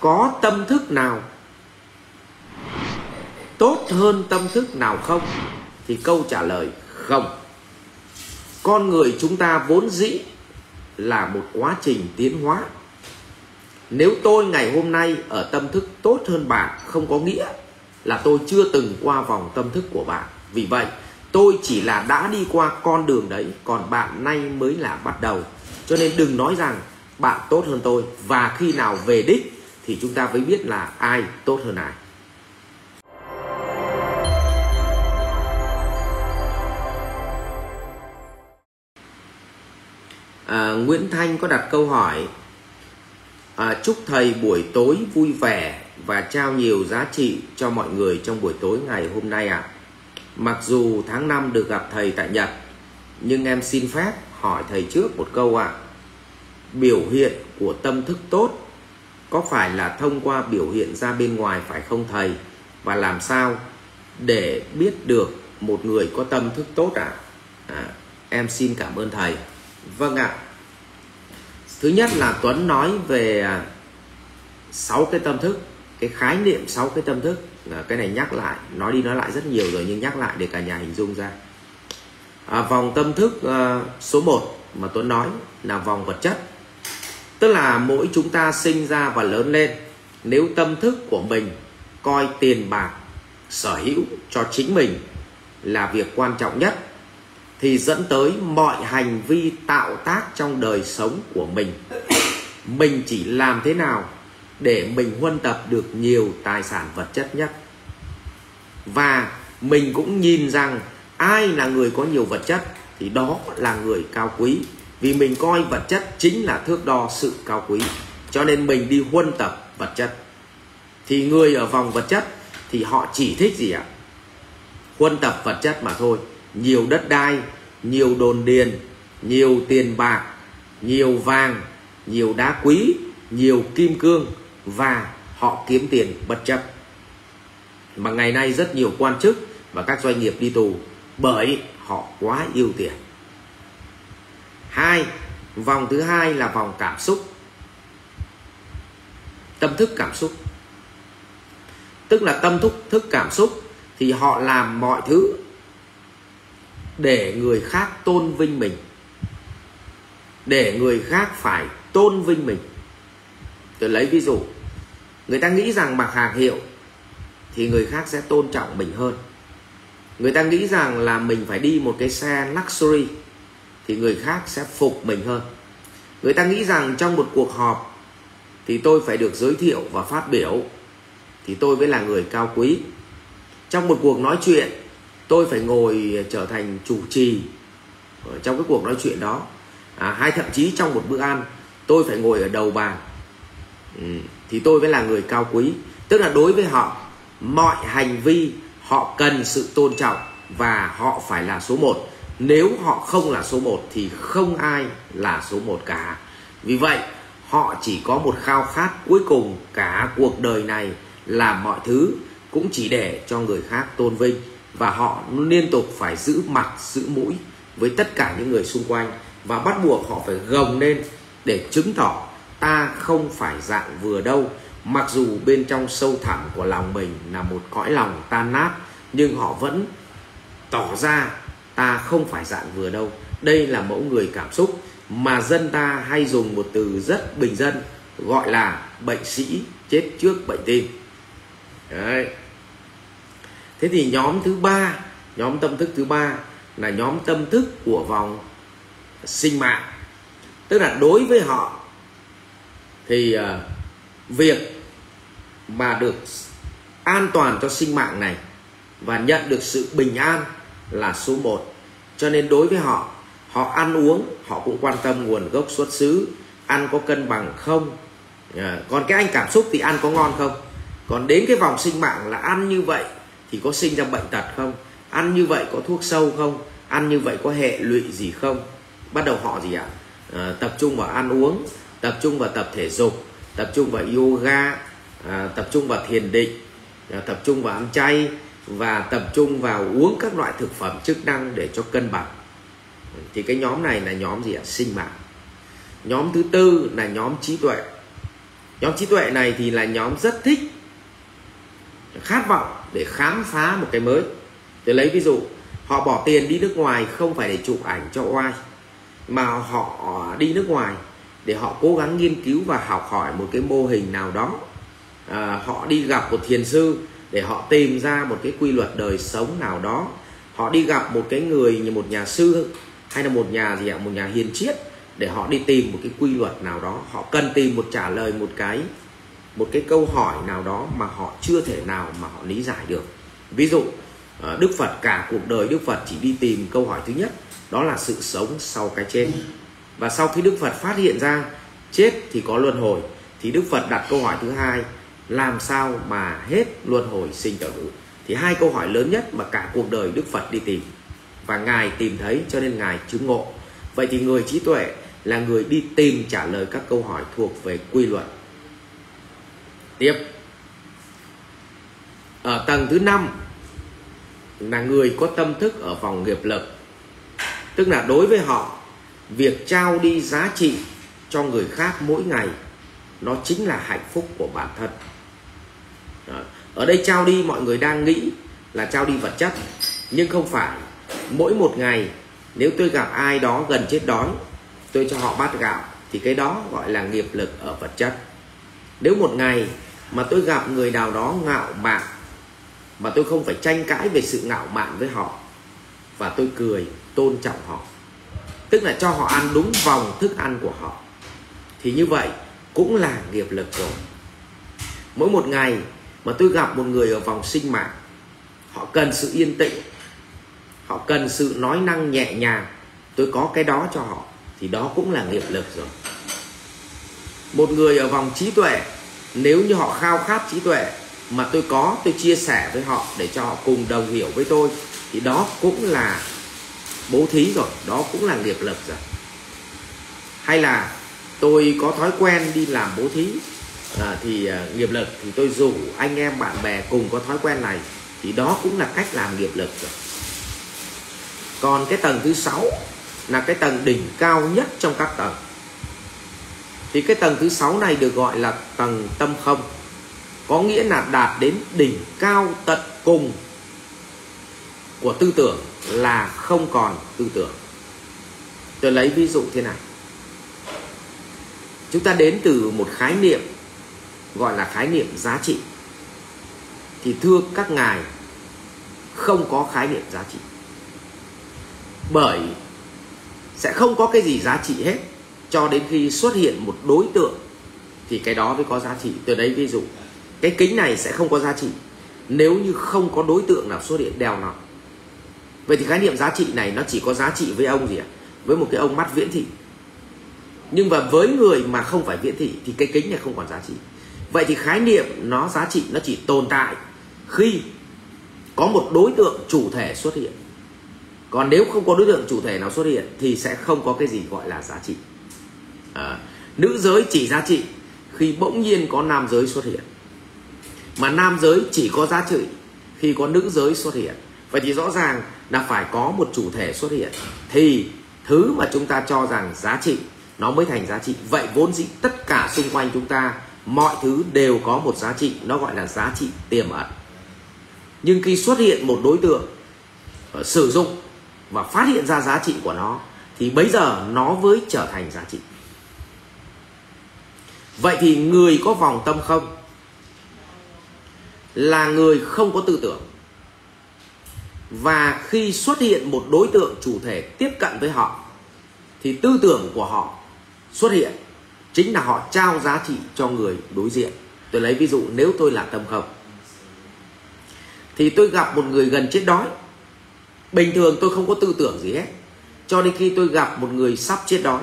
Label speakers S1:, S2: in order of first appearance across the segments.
S1: có tâm thức nào? Tốt hơn tâm thức nào không? Thì câu trả lời, không. Con người chúng ta vốn dĩ là một quá trình tiến hóa. Nếu tôi ngày hôm nay ở tâm thức tốt hơn bạn, không có nghĩa là tôi chưa từng qua vòng tâm thức của bạn. Vì vậy, tôi chỉ là đã đi qua con đường đấy, còn bạn nay mới là bắt đầu. Cho nên đừng nói rằng bạn tốt hơn tôi, và khi nào về đích thì chúng ta mới biết là ai tốt hơn ai à, Nguyễn Thanh có đặt câu hỏi à, chúc thầy buổi tối vui vẻ và trao nhiều giá trị cho mọi người trong buổi tối ngày hôm nay ạ. À. Mặc dù tháng 5 được gặp thầy tại Nhật, nhưng em xin phép hỏi thầy trước một câu ạ. À. Biểu hiện của tâm thức tốt có phải là thông qua biểu hiện ra bên ngoài phải không thầy? Và làm sao để biết được một người có tâm thức tốt ạ? À? à, em xin cảm ơn thầy. Vâng ạ. Thứ nhất là Tuấn nói về à, sáu cái tâm thức, cái khái niệm sáu cái tâm thức. À, cái này nhắc lại, nói đi nói lại rất nhiều rồi nhưng nhắc lại để cả nhà hình dung ra. À, vòng tâm thức à, số 1 mà Tuấn nói là vòng vật chất. Tức là mỗi chúng ta sinh ra và lớn lên, nếu tâm thức của mình coi tiền bạc sở hữu cho chính mình là việc quan trọng nhất thì dẫn tới mọi hành vi tạo tác trong đời sống của mình. Mình chỉ làm thế nào để mình huân tập được nhiều tài sản vật chất nhất? Và mình cũng nhìn rằng ai là người có nhiều vật chất thì đó là người cao quý vì mình coi vật chất chính là thước đo sự cao quý, cho nên mình đi huân tập vật chất. Thì người ở vòng vật chất thì họ chỉ thích gì ạ? Huân tập vật chất mà thôi. Nhiều đất đai, nhiều đồn điền, nhiều tiền bạc, nhiều vàng, nhiều đá quý, nhiều kim cương và họ kiếm tiền bất chấp. Mà ngày nay rất nhiều quan chức và các doanh nghiệp đi tù bởi họ quá yêu tiền hai, vòng thứ hai là vòng cảm xúc. Tâm thức cảm xúc. Tức là tâm thức thức cảm xúc thì họ làm mọi thứ để người khác tôn vinh mình, để người khác phải tôn vinh mình. Tôi lấy ví dụ, người ta nghĩ rằng mặc hàng hiệu thì người khác sẽ tôn trọng mình hơn. Người ta nghĩ rằng là mình phải đi một cái xe luxury thì người khác sẽ phục mình hơn. Người ta nghĩ rằng trong một cuộc họp thì tôi phải được giới thiệu và phát biểu thì tôi mới là người cao quý. Trong một cuộc nói chuyện tôi phải ngồi trở thành chủ trì trong cái cuộc nói chuyện đó. À, hay thậm chí trong một bữa ăn tôi phải ngồi ở đầu bàn. Ừ, thì tôi mới là người cao quý. Tức là đối với họ mọi hành vi họ cần sự tôn trọng và họ phải là số 1 nếu họ không là số 1 thì không ai là số 1 cả. Vì vậy, họ chỉ có một khao khát cuối cùng cả cuộc đời này là mọi thứ, cũng chỉ để cho người khác tôn vinh và họ liên tục phải giữ mặt, giữ mũi với tất cả những người xung quanh và bắt buộc họ phải gồng lên để chứng tỏ ta không phải dạng vừa đâu. Mặc dù bên trong sâu thẳm của lòng mình là một cõi lòng tan nát, nhưng họ vẫn tỏ ra ta không phải dạng vừa đâu. Đây là mẫu người cảm xúc mà dân ta hay dùng một từ rất bình dân gọi là bệnh sĩ chết trước bệnh tim. Đấy. Thế thì nhóm thứ ba nhóm tâm thức thứ ba là nhóm tâm thức của vòng sinh mạng. Tức là đối với họ thì uh, việc mà được an toàn cho sinh mạng này và nhận được sự bình an là số 1 cho nên đối với họ họ ăn uống họ cũng quan tâm nguồn gốc xuất xứ ăn có cân bằng không. À, còn cái anh cảm xúc thì ăn có ngon không? Còn đến cái vòng sinh mạng là ăn như vậy thì có sinh ra bệnh tật không? Ăn như vậy có thuốc sâu không? Ăn như vậy có hệ lụy gì không? Bắt đầu họ gì ạ? À, tập trung vào ăn uống tập trung vào tập thể dục tập trung vào yoga à, tập trung vào thiền định à, tập trung vào ăn chay và tập trung vào uống các loại thực phẩm chức năng để cho cân bằng. Thì cái nhóm này là nhóm gì ạ? Sinh mạng. Nhóm thứ tư là nhóm trí tuệ. Nhóm trí tuệ này thì là nhóm rất thích khát vọng để khám phá một cái mới. Tôi lấy ví dụ họ bỏ tiền đi nước ngoài không phải để chụp ảnh cho oai mà họ đi nước ngoài để họ cố gắng nghiên cứu và học hỏi một cái mô hình nào đó. À, họ đi gặp một thiền sư để họ tìm ra một cái quy luật đời sống nào đó. Họ đi gặp một cái người như một nhà sư hay là một nhà gì ạ, một nhà hiền triết để họ đi tìm một cái quy luật nào đó. Họ cần tìm một trả lời, một cái một cái câu hỏi nào đó mà họ chưa thể nào mà họ lý giải được. Ví dụ ờ, đức phật, cả cuộc đời đức phật chỉ đi tìm câu hỏi thứ nhất, đó là sự sống sau cái chết. Và sau khi đức phật phát hiện ra chết thì có luân hồi, thì đức phật đặt câu hỏi thứ hai làm sao mà hết luân hồi sinh tử? Thì hai câu hỏi lớn nhất mà cả cuộc đời đức phật đi tìm. Và ngài tìm thấy, cho nên ngài chứng ngộ. Vậy thì người trí tuệ là người đi tìm trả lời các câu hỏi thuộc về quy luật. Tiếp. Ở tầng thứ năm, là người có tâm thức ở vòng nghiệp lực. Tức là đối với họ, việc trao đi giá trị cho người khác mỗi ngày, nó chính là hạnh phúc của bản thân ở đây trao đi, mọi người đang nghĩ là trao đi vật chất. Nhưng không phải. Mỗi một ngày, nếu tôi gặp ai đó gần chết đói, tôi cho họ bát gạo, thì cái đó gọi là nghiệp lực ở vật chất. Nếu một ngày mà tôi gặp người nào đó ngạo mạn, mà tôi không phải tranh cãi về sự ngạo mạn với họ, và tôi cười, tôn trọng họ, tức là cho họ ăn đúng vòng thức ăn của họ, thì như vậy cũng là nghiệp lực rồi. Mỗi một ngày mà tôi gặp một người ở vòng sinh mạng, họ cần sự yên tĩnh, họ cần sự nói năng nhẹ nhàng, tôi có cái đó cho họ, thì đó cũng là nghiệp lực rồi. Một người ở vòng trí tuệ, nếu như họ khao khát trí tuệ mà tôi có, tôi chia sẻ với họ để cho họ cùng đồng hiểu với tôi, thì đó cũng là bố thí rồi, đó cũng là nghiệp lực rồi. Hay là tôi có thói quen đi làm bố thí à, thì à, nghiệp lực thì tôi rủ anh em bạn bè cùng có thói quen này thì đó cũng là cách làm nghiệp lực rồi. Còn cái tầng thứ sáu là cái tầng đỉnh cao nhất trong các tầng. Thì cái tầng thứ sáu này được gọi là tầng tâm không có nghĩa là đạt đến đỉnh cao tận cùng của tư tưởng là không còn tư tưởng. Tôi lấy ví dụ thế này. Chúng ta đến từ một khái niệm gọi là khái niệm giá trị. Thì thưa các ngài, không có khái niệm giá trị. Bởi sẽ không có cái gì giá trị hết, cho đến khi xuất hiện một đối tượng, thì cái đó mới có giá trị. Từ đấy ví dụ, cái kính này sẽ không có giá trị. Nếu như không có đối tượng nào xuất hiện đeo nó vậy thì khái niệm giá trị này nó chỉ có giá trị với ông gì ạ? Với một cái ông mắt viễn thị. Nhưng mà với người mà không phải viễn thị, thì cái kính này không còn giá trị vậy thì khái niệm nó giá trị nó chỉ tồn tại khi có một đối tượng chủ thể xuất hiện. Còn nếu không có đối tượng chủ thể nào xuất hiện thì sẽ không có cái gì gọi là giá trị. À, nữ giới chỉ giá trị khi bỗng nhiên có nam giới xuất hiện. Mà nam giới chỉ có giá trị khi có nữ giới xuất hiện. Vậy thì rõ ràng là phải có một chủ thể xuất hiện thì thứ mà chúng ta cho rằng giá trị nó mới thành giá trị. Vậy vốn dĩ tất cả xung quanh chúng ta mọi thứ đều có một giá trị, nó gọi là giá trị tiềm ẩn. Nhưng khi xuất hiện một đối tượng ờ, sử dụng và phát hiện ra giá trị của nó, thì bây giờ nó mới trở thành giá trị. Vậy thì người có vòng tâm không? Là người không có tư tưởng. Và khi xuất hiện một đối tượng chủ thể tiếp cận với họ, thì tư tưởng của họ xuất hiện chính là họ trao giá trị cho người đối diện. Tôi lấy ví dụ, nếu tôi là tâm không thì tôi gặp một người gần chết đói. Bình thường tôi không có tư tưởng gì hết. Cho đến khi tôi gặp một người sắp chết đói,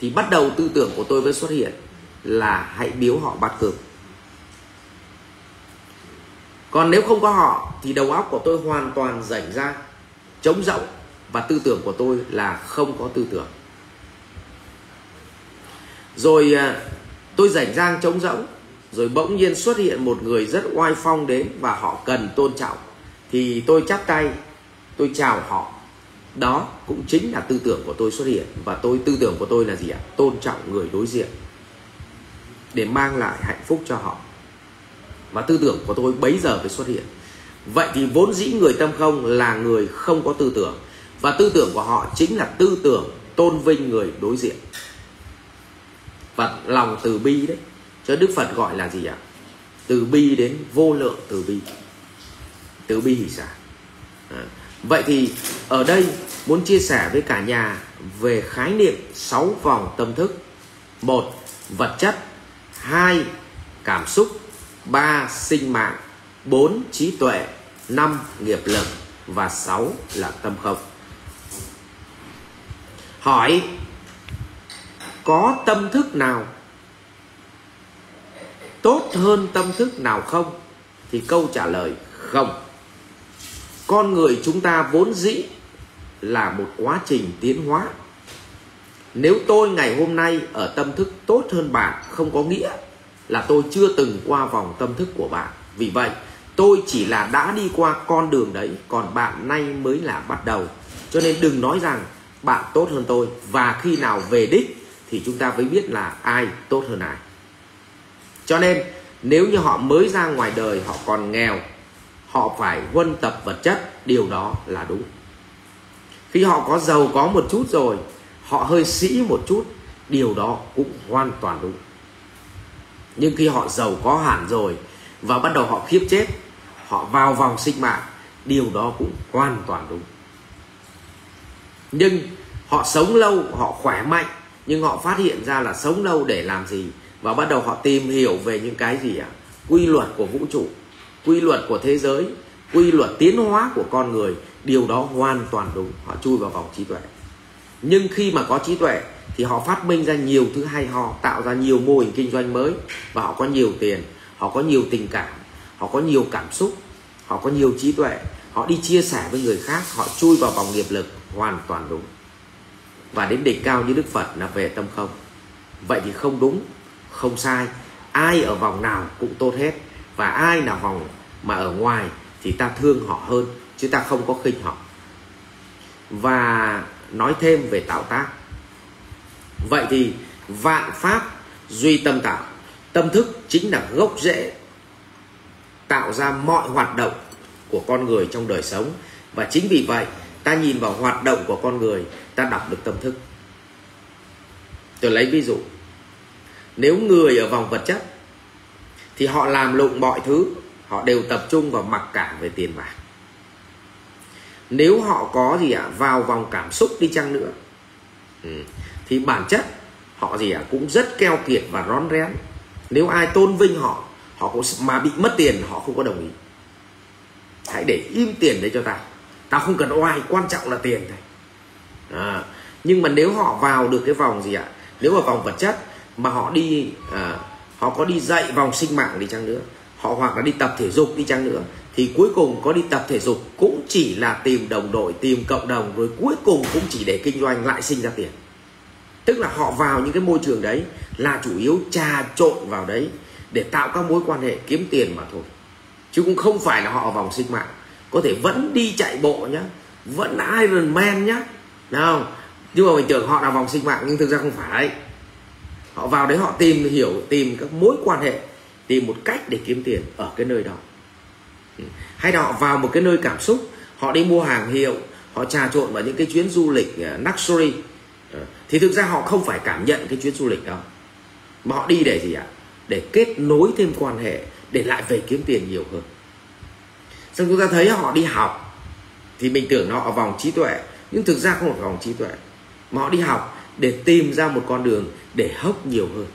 S1: thì bắt đầu tư tưởng của tôi mới xuất hiện là hãy biếu họ bát cơm. Còn nếu không có họ, thì đầu óc của tôi hoàn toàn rảnh ra trống rỗng và tư tưởng của tôi là không có tư tưởng rồi à, tôi rảnh rang trống rỗng, rồi bỗng nhiên xuất hiện một người rất oai phong đến và họ cần tôn trọng. Thì tôi chắp tay, tôi chào họ. Đó cũng chính là tư tưởng của tôi xuất hiện. Và tôi, tư tưởng của tôi là gì ạ? Tôn trọng người đối diện để mang lại hạnh phúc cho họ. Và tư tưởng của tôi bấy giờ mới xuất hiện. Vậy thì vốn dĩ người tâm không là người không có tư tưởng. Và tư tưởng của họ chính là tư tưởng tôn vinh người đối diện và lòng từ bi đấy. Cho đức phật gọi là gì ạ? Từ bi đến vô lượng từ bi. Từ bi hỷ xả à. vậy thì ở đây muốn chia sẻ với cả nhà về khái niệm 6 vòng tâm thức. Một, vật chất. Hai, cảm xúc. Ba, sinh mạng. Bốn, trí tuệ. Năm, nghiệp lực. Và sáu là tâm không. Hỏi có tâm thức nào, tốt hơn tâm thức nào không? Thì câu trả lời, không. Con người chúng ta vốn dĩ là một quá trình tiến hóa. Nếu tôi ngày hôm nay ở tâm thức tốt hơn bạn, không có nghĩa là tôi chưa từng qua vòng tâm thức của bạn. Vì vậy, tôi chỉ là đã đi qua con đường đấy, còn bạn nay mới là bắt đầu. Cho nên đừng nói rằng bạn tốt hơn tôi, và khi nào về đích thì chúng ta mới biết là ai tốt hơn ai. Cho nên, nếu như họ mới ra ngoài đời, họ còn nghèo, họ phải huân tập vật chất, điều đó là đúng. Khi họ có giàu có một chút rồi, họ hơi sĩ một chút, điều đó cũng hoàn toàn đúng. Nhưng khi họ giàu có hẳn rồi và bắt đầu họ khiếp chết, họ vào vòng sinh mạng, điều đó cũng hoàn toàn đúng. Nhưng họ sống lâu, họ khỏe mạnh nhưng họ phát hiện ra là sống lâu để làm gì. Và bắt đầu họ tìm hiểu về những cái gì ạ? À? quy luật của vũ trụ, quy luật của thế giới, quy luật tiến hóa của con người. Điều đó hoàn toàn đúng. Họ chui vào vòng trí tuệ. Nhưng khi mà có trí tuệ thì họ phát minh ra nhiều thứ hay ho, tạo ra nhiều mô hình kinh doanh mới. Và họ có nhiều tiền, họ có nhiều tình cảm, họ có nhiều cảm xúc, họ có nhiều trí tuệ. Họ đi chia sẻ với người khác, họ chui vào vòng nghiệp lực. Hoàn toàn đúng và đến đỉnh cao như đức phật là về tâm không. Vậy thì không đúng, không sai. Ai ở vòng nào cũng tốt hết. Và ai là vòng mà ở ngoài thì ta thương họ hơn, chứ ta không có khinh họ. Và nói thêm về tạo tác. Vậy thì vạn pháp duy tâm tạo. Tâm thức chính là gốc rễ tạo ra mọi hoạt động của con người trong đời sống. Và chính vì vậy ta nhìn vào hoạt động của con người ta đọc được tâm thức. Tôi lấy ví dụ. Nếu người ở vòng vật chất thì họ làm lụng mọi thứ họ đều tập trung vào mặc cảm về tiền bạc. Nếu họ có gì ạ à, vào vòng cảm xúc đi chăng nữa ừ, thì bản chất họ gì ạ à, cũng rất keo kiệt và rón rén. Nếu ai tôn vinh họ họ cũng mà bị mất tiền họ không có đồng ý. Hãy để im tiền đấy cho ta tao không cần oai quan trọng là tiền này. à, nhưng mà nếu họ vào được cái vòng gì ạ? Nếu mà vòng vật chất mà họ đi à, họ có đi dạy vòng sinh mạng đi chăng nữa họ hoặc là đi tập thể dục đi chăng nữa thì cuối cùng có đi tập thể dục cũng chỉ là tìm đồng đội tìm cộng đồng rồi cuối cùng cũng chỉ để kinh doanh lại sinh ra tiền. Tức là họ vào những cái môi trường đấy là chủ yếu trà trộn vào đấy để tạo các mối quan hệ kiếm tiền mà thôi. Chứ cũng không phải là họ vòng sinh mạng có thể vẫn đi chạy bộ nhá, vẫn Iron Man nhá. Nào nhưng mà mình tưởng họ là vòng sinh mạng, nhưng thực ra không phải. Họ vào đấy họ tìm, hiểu, tìm các mối quan hệ, tìm một cách để kiếm tiền ở cái nơi đó. Ừ. Hay là họ vào một cái nơi cảm xúc, họ đi mua hàng hiệu, họ trà trộn vào những cái chuyến du lịch à, luxury. Ờ, thì thực ra họ không phải cảm nhận cái chuyến du lịch đó mà họ đi để gì ạ? Để kết nối thêm quan hệ, để lại về kiếm tiền nhiều hơn xong chúng ta thấy họ đi học, thì mình tưởng họ ở vòng trí tuệ, nhưng thực ra không một vòng trí tuệ, mà họ đi học để tìm ra một con đường để hốc nhiều hơn.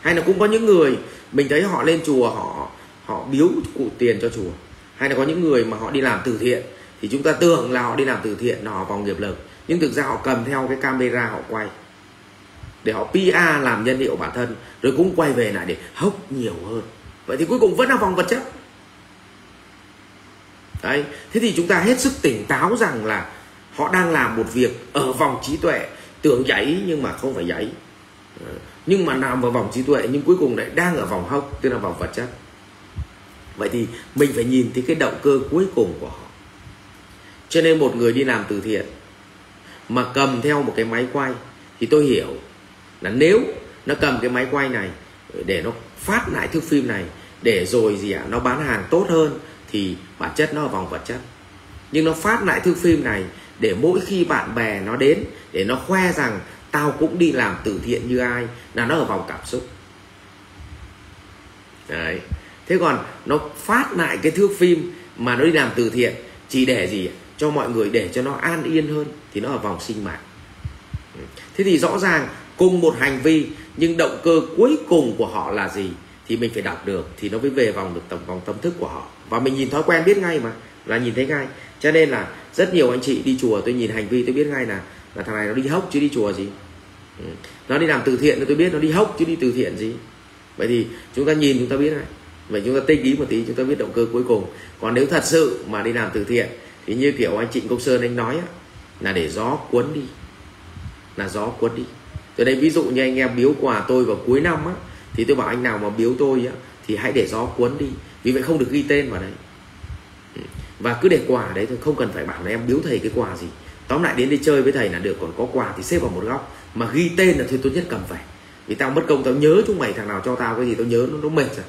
S1: Hay là cũng có những người, mình thấy họ lên chùa, họ họ biếu cụ tiền cho chùa. Hay là có những người mà họ đi làm từ thiện, thì chúng ta tưởng là họ đi làm từ thiện là họ vòng nghiệp lực. Nhưng thực ra họ cầm theo cái camera họ quay, để họ PR làm nhân hiệu bản thân, rồi cũng quay về lại để hốc nhiều hơn. Vậy thì cuối cùng vẫn là vòng vật chất đấy. Thế thì chúng ta hết sức tỉnh táo rằng là họ đang làm một việc ở vòng trí tuệ. Tưởng giấy nhưng mà không phải giấy. Ờ, nhưng mà nằm vào vòng trí tuệ nhưng cuối cùng lại đang ở vòng hốc tức là vòng vật chất. Vậy thì mình phải nhìn thấy cái động cơ cuối cùng của họ. Cho nên một người đi làm từ thiện mà cầm theo một cái máy quay thì tôi hiểu là nếu nó cầm cái máy quay này để nó phát lại thước phim này để rồi gì ạ à, nó bán hàng tốt hơn thì bản chất nó ở vòng vật chất. Nhưng nó phát lại thước phim này để mỗi khi bạn bè nó đến, để nó khoe rằng tao cũng đi làm từ thiện như ai, là nó ở vòng cảm xúc. Đấy. Thế còn nó phát lại cái thước phim mà nó đi làm từ thiện, chỉ để gì? Cho mọi người để cho nó an yên hơn, thì nó ở vòng sinh mạng. Thế thì rõ ràng, cùng một hành vi, nhưng động cơ cuối cùng của họ là gì? Thì mình phải đọc được thì nó mới về vòng được tổng vòng tâm thức của họ. Và mình nhìn thói quen biết ngay mà là nhìn thấy ngay. Cho nên là rất nhiều anh chị đi chùa tôi nhìn hành vi tôi biết ngay là là thằng này nó đi hốc chứ đi chùa gì. Ừ. nó đi làm từ thiện tôi biết nó đi hốc chứ đi từ thiện gì. Vậy thì chúng ta nhìn chúng ta biết này vậy chúng ta tinh ý một tí chúng ta biết động cơ cuối cùng. Còn nếu thật sự mà đi làm từ thiện thì như kiểu anh trịnh công sơn anh nói á, là để gió cuốn đi. Là gió cuốn đi. Từ đây ví dụ như anh em biếu quà tôi vào cuối năm á thì tôi bảo anh nào mà biếu tôi á thì hãy để gió cuốn đi. Vì vậy không được ghi tên vào đấy. Ừ. Và cứ để quà đấy thôi không cần phải bảo là em biếu thầy cái quà gì. Tóm lại đến đi chơi với thầy là được còn có quà thì xếp vào một góc. Mà ghi tên là thì tốt nhất cầm phải. Vì tao mất công tao nhớ chúng mày thằng nào cho tao cái gì tao nhớ nó, nó mệt rồi.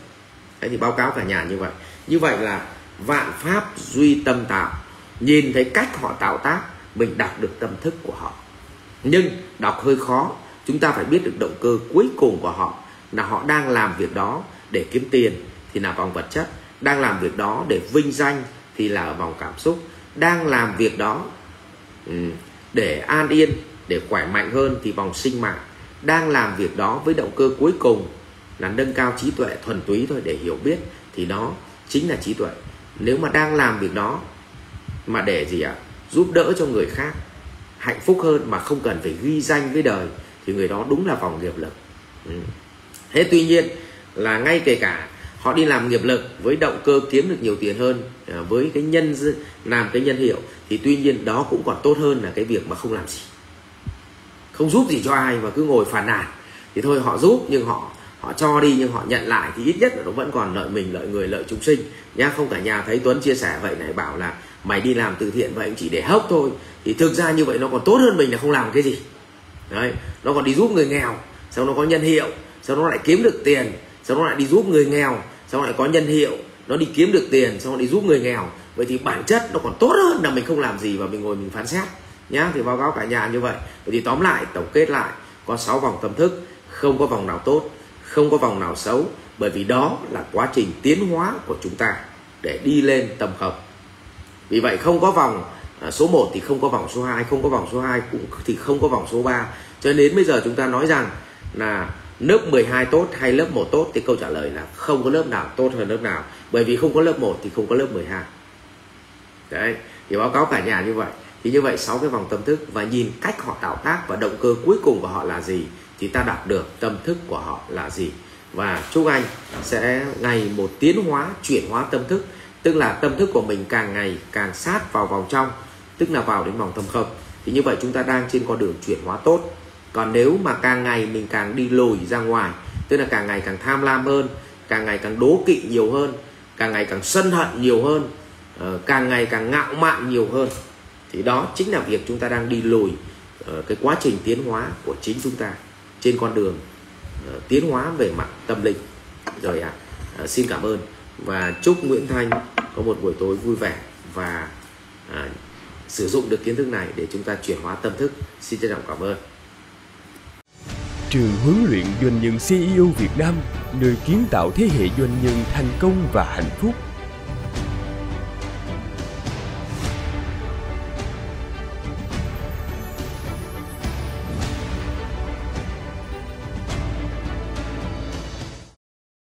S1: Thế thì báo cáo cả nhà như vậy. Như vậy là vạn pháp duy tâm tạo. Nhìn thấy cách họ tạo tác mình đọc được tâm thức của họ. Nhưng đọc hơi khó chúng ta phải biết được động cơ cuối cùng của họ là họ đang làm việc đó để kiếm tiền, thì là vòng vật chất. Đang làm việc đó để vinh danh, thì là ở vòng cảm xúc. Đang làm việc đó ừ, để an yên, để khỏe mạnh hơn, thì vòng sinh mạng. Đang làm việc đó với động cơ cuối cùng là nâng cao trí tuệ thuần túy thôi để hiểu biết, thì đó chính là trí tuệ. Nếu mà đang làm việc đó mà để gì ạ? À? giúp đỡ cho người khác, hạnh phúc hơn mà không cần phải ghi danh với đời, thì người đó đúng là vòng nghiệp lực. Ừ thế tuy nhiên là ngay kể cả họ đi làm nghiệp lực với động cơ kiếm được nhiều tiền hơn à, với cái nhân làm cái nhân hiệu, thì tuy nhiên đó cũng còn tốt hơn là cái việc mà không làm gì. Không giúp gì cho ai mà cứ ngồi phàn nàn. Thì thôi họ giúp nhưng họ họ cho đi nhưng họ nhận lại thì ít nhất là nó vẫn còn lợi mình, lợi người, lợi chúng sinh. Nhá, không cả nhà thấy Tuấn chia sẻ vậy này, bảo là mày đi làm từ thiện vậy chỉ để hốc thôi. Thì thực ra như vậy nó còn tốt hơn mình là không làm cái gì. Đấy, nó còn đi giúp người nghèo sau nó có nhân hiệu sau nó lại kiếm được tiền, sau nó lại đi giúp người nghèo, sau lại có nhân hiệu, nó đi kiếm được tiền, sau nó đi giúp người nghèo. Vậy thì bản chất nó còn tốt hơn là mình không làm gì và mình ngồi mình phán xét, nhá, thì báo cáo cả nhà như vậy. Vậy thì tóm lại, tổng kết lại, có 6 vòng tâm thức, không có vòng nào tốt, không có vòng nào xấu, bởi vì đó là quá trình tiến hóa của chúng ta để đi lên tầm hợp. Vì vậy không có vòng à, số 1 thì không có vòng số 2 không có vòng số 2 cũng thì không có vòng số 3 cho nên đến bây giờ chúng ta nói rằng là lớp 12 tốt hay lớp 1 tốt thì câu trả lời là không có lớp nào tốt hơn lớp nào. Bởi vì không có lớp 1 thì không có lớp 12 đấy, thì báo cáo cả nhà như vậy. Thì như vậy sáu cái vòng tâm thức và nhìn cách họ tạo tác và động cơ cuối cùng của họ là gì thì ta đọc được tâm thức của họ là gì. Và chúc anh sẽ ngày một tiến hóa, chuyển hóa tâm thức, tức là tâm thức của mình càng ngày càng sát vào vòng trong, tức là vào đến vòng tâm không. Thì như vậy chúng ta đang trên con đường chuyển hóa tốt còn nếu mà càng ngày mình càng đi lùi ra ngoài tức là càng ngày càng tham lam hơn càng ngày càng đố kỵ nhiều hơn càng ngày càng sân hận nhiều hơn ờ, càng ngày càng ngạo mạn nhiều hơn thì đó chính là việc chúng ta đang đi lùi ờ, cái quá trình tiến hóa của chính chúng ta trên con đường ờ, tiến hóa về mặt tâm linh. Rồi ạ à, xin cảm ơn và chúc Nguyễn Thanh có một buổi tối vui vẻ và à, sử dụng được kiến thức này để chúng ta chuyển hóa tâm thức. Xin trân trọng cảm ơn
S2: trường huấn luyện doanh nhân CEO Việt Nam, nơi kiến tạo thế hệ doanh nhân thành công và hạnh phúc.